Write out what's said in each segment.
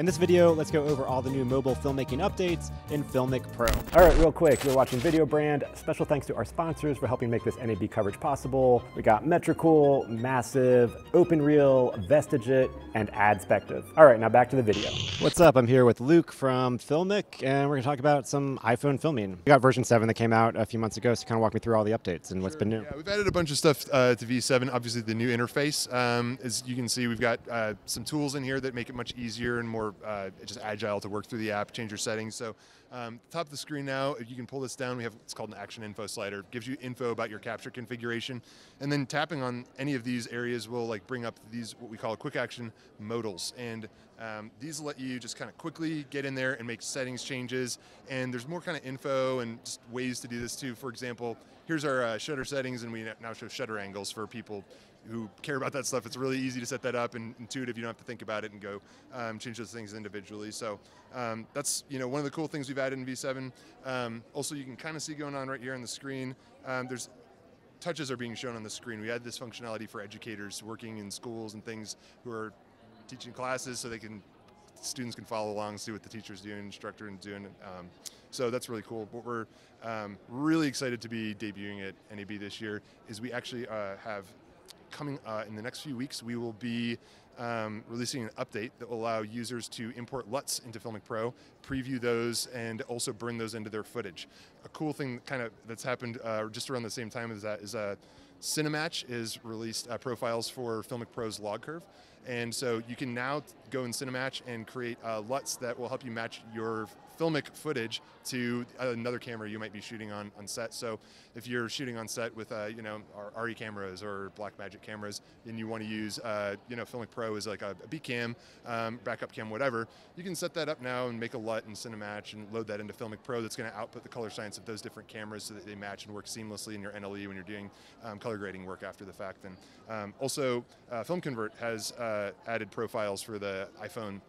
In this video, let's go over all the new mobile filmmaking updates in Filmic Pro. All right, real quick, you're watching VP Land. Special thanks to our sponsors for helping make this NAB coverage possible. We got Metricool, MASV, OpenReel, Vestigit, and Adspective. All right, now back to the video. What's up? I'm here with Luke from Filmic, and we're going to talk about some iPhone filming. We got version 7 that came out a few months ago, so kind of walk me through all the updates and what's been new. Yeah, we've added a bunch of stuff uh, to V7. Obviously, the new interface. Um, as you can see, we've got uh, some tools in here that make it much easier and more uh, just agile to work through the app, change your settings. So, um, top of the screen now, if you can pull this down, we have it's called an action info slider. Gives you info about your capture configuration, and then tapping on any of these areas will like bring up these what we call quick action modals, and um, these let you just kind of quickly get in there and make settings changes. And there's more kind of info and just ways to do this too. For example, here's our uh, shutter settings, and we now show shutter angles for people who care about that stuff. It's really easy to set that up and intuitive. You don't have to think about it and go um, change those things individually. So um, that's you know one of the cool things we've added in V7. Um, also, you can kind of see going on right here on the screen. Um, there's touches are being shown on the screen. We add this functionality for educators working in schools and things who are teaching classes, so they can students can follow along, see what the teacher's doing, instructor is doing. Um, so that's really cool. What we're um, really excited to be debuting at NAB this year is we actually uh, have coming uh, in the next few weeks, we will be um, releasing an update that will allow users to import LUTs into Filmic Pro, preview those, and also burn those into their footage. A cool thing kind of that's happened uh, just around the same time as that is uh, Cinematch is released uh, profiles for Filmic Pro's log curve. And so you can now go in Cinematch and create uh, LUTs that will help you match your filmic footage to another camera you might be shooting on, on set. So if you're shooting on set with uh, you know ARRI cameras or Blackmagic cameras, and you want to use uh, you know Filmic Pro as like a, a B cam, um, backup cam, whatever, you can set that up now and make a LUT in Cinematch and load that into Filmic Pro. That's going to output the color science of those different cameras so that they match and work seamlessly in your NLE when you're doing um, color grading work after the fact. And um, also, uh, FilmConvert has uh, added profiles for the iPhone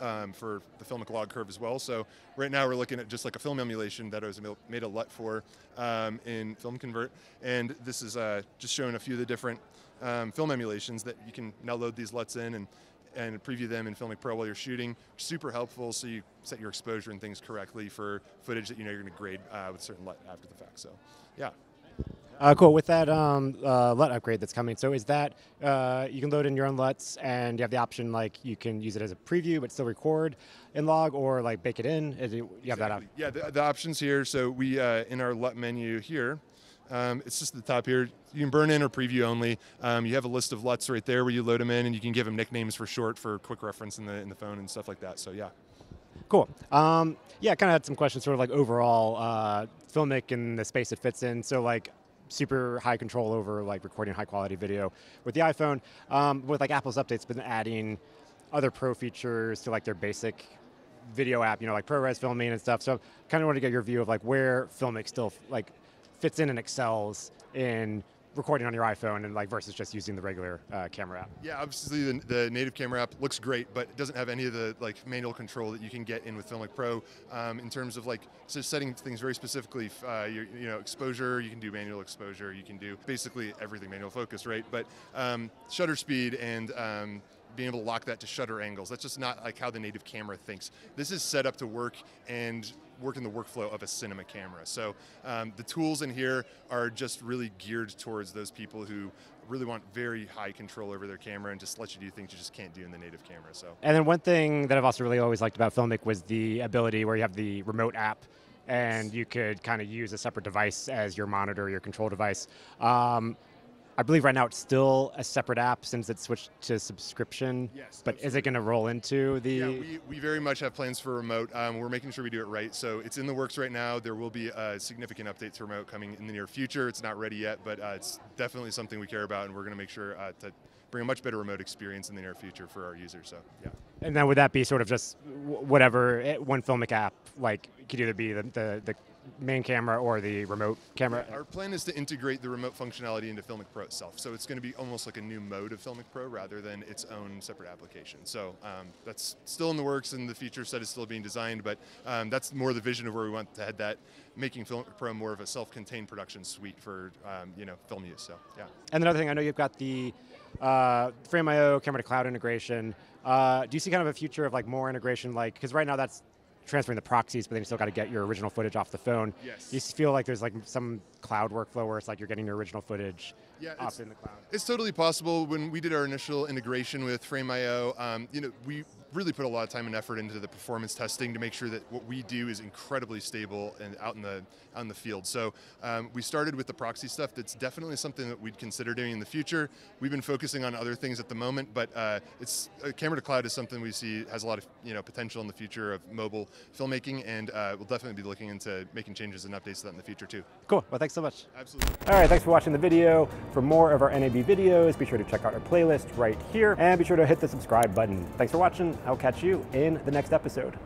um, for the filmic log curve as well. So right now we're looking at just like a film emulation that I was made a LUT for um, in FilmConvert, and this is uh, just showing a few of the different um, film emulations that you can now load these LUTs in and and preview them in Filmic Pro while you're shooting. Super helpful, so you set your exposure and things correctly for footage that you know you're going to grade uh, with certain LUT after the fact. So, yeah. Uh, cool. With that um, uh, LUT upgrade that's coming, so is that uh, you can load in your own LUTs and you have the option like you can use it as a preview but still record in log or like bake it in? It, you have exactly. that option. Yeah, the, the, options here. So we uh, in our LUT menu here. Um, it's just at the top here. You can burn in or preview only. Um, you have a list of LUTs right there where you load them in, and you can give them nicknames for short for quick reference in the in the phone and stuff like that. So yeah. Cool. Um, yeah, I kind of had some questions, sort of like overall uh, filmic and the space it fits in. So like super high control over like recording high quality video with the iPhone. Um, with like Apple's updates, been adding other pro features to like their basic video app, you know, like ProRes filming and stuff. So kind of want to get your view of like where Filmic still like fits in and excels in recording on your iPhone and like versus just using the regular uh, camera app. Yeah, obviously the, the, native camera app looks great, but it doesn't have any of the like manual control that you can get in with Filmic Pro um, in terms of like so setting things very specifically. Uh, you, you, know, exposure, you can do manual exposure, you can do basically everything manual focus, right? But um, shutter speed and um, being able to lock that to shutter angles. That's just not like how the native camera thinks. This is set up to work and work in the workflow of a cinema camera. So um, the tools in here are just really geared towards those people who really want very high control over their camera and just let you do things you just can't do in the native camera. So. And then one thing that I've also really always liked about Filmic was the ability where you have the remote app and you could kind of use a separate device as your monitor, your control device. Um, I believe right now it's still a separate app since it's switched to subscription. Yes. But absolutely. is it going to roll into the? Yeah, we, we very much have plans for remote. Um, we're making sure we do it right. So it's in the works right now. There will be a significant update to remote coming in the near future. It's not ready yet, but uh, it's definitely something we care about, and we're going to make sure uh, to bring a much better remote experience in the near future for our users. So yeah. And then would that be sort of just whatever eh, one filmic app like could either be the, the, the main camera or the remote camera. Our plan is to integrate the remote functionality into Filmic Pro itself. So it's going to be almost like a new mode of Filmic Pro rather than its own separate application. So um, that's still in the works and the feature set is still being designed, but um, that's more the vision of where we want to head that, making Filmic Pro more of a self-contained production suite for um, you know film use. So yeah. And another thing, I know you've got the uh, Frame.io camera to cloud integration. Uh, do you see kind of a future of like more integration, like because right now that's transferring the proxies, but then you still got to get your original footage off the phone. Yes. You feel like there's like some cloud workflow where it's like you're getting your original footage yeah, up in the cloud. It's totally possible. When we did our initial integration with Frame.io, um, you know, we really put a lot of time and effort into the performance testing to make sure that what we do is incredibly stable and out in the out in the field. So um, we started with the proxy stuff. That's definitely something that we'd consider doing in the future. We've been focusing on other things at the moment, but uh, it's uh, camera to cloud is something we see has a lot of you know potential in the future of mobile filmmaking, and uh, we'll definitely be looking into making changes and updates to that in the future too. Cool. Well, thanks so much. Absolutely. All right, thanks for watching the video. For more of our NAB videos, be sure to check out our playlist right here, and be sure to hit the subscribe button. Thanks for watching. I'll catch you in the next episode.